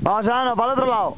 Vamos, Serrano, para el otro lado.